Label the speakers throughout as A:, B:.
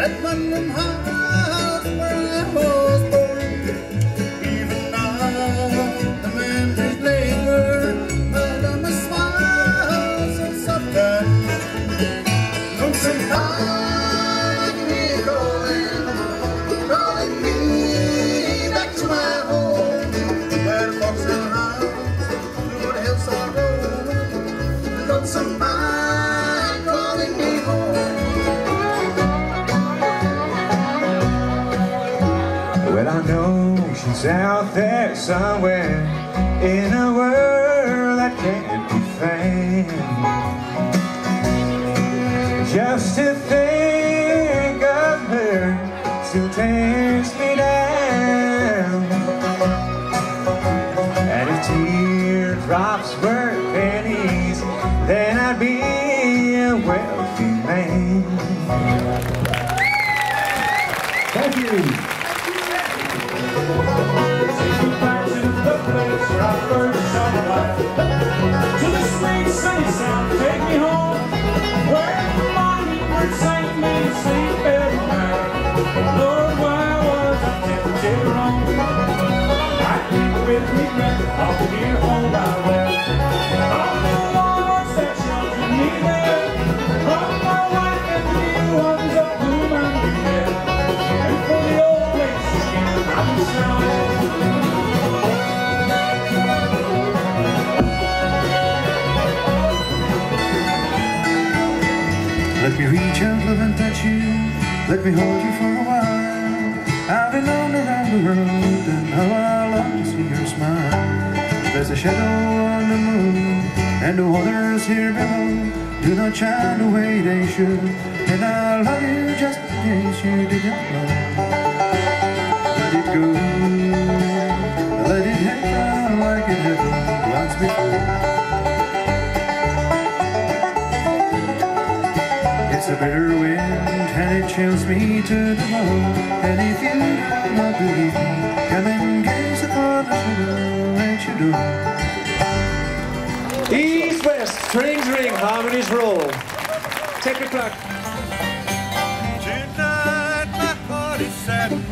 A: that London house where I was born. Even now, the who's labor, but I'm a smile so sometimes. Don't say hi, me
B: she's out there somewhere in a world that can't be found. Just to think of her still tears me down. And if teardrops were
A: Let me reach out, love, and touch you. Let me hold you for a while. I've been on around the world, and how I love to see your smile. There's a shadow on the moon, and the waters here below do not shine the way they should. And I love you just in case you didn't know. Let it go, let it happen like it happened once before. It's a bitter wind and it chills me to the bone. And if you do not believe me, come and gaze upon the shadow at you door.
B: East West, strings ring, harmonies roll. Take a clock.
A: Tonight my heart is sad and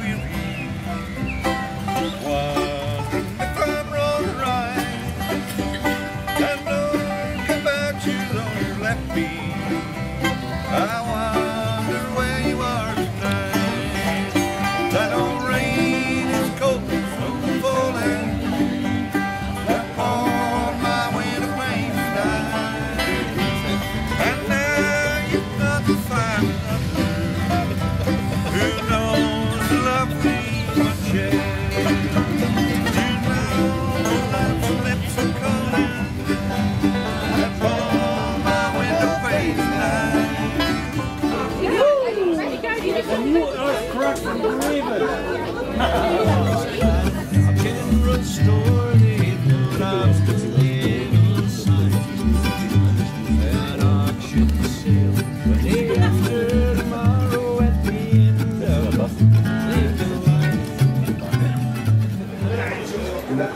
A: tomorrow at the end of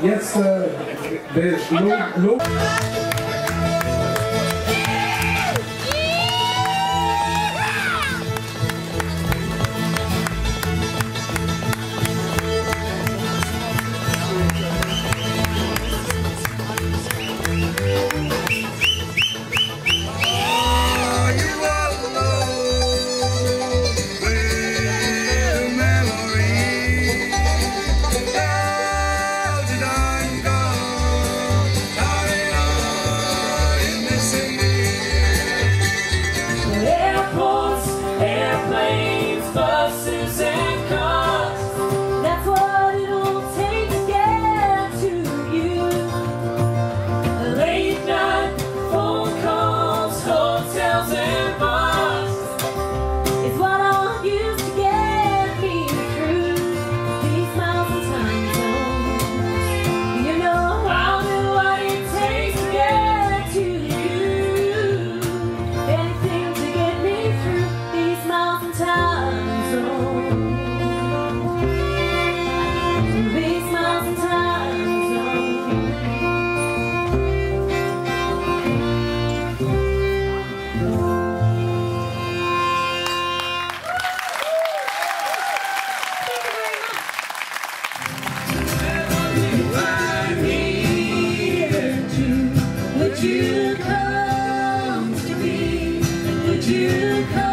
C: Jetzt äh, der Lo
A: you
D: come?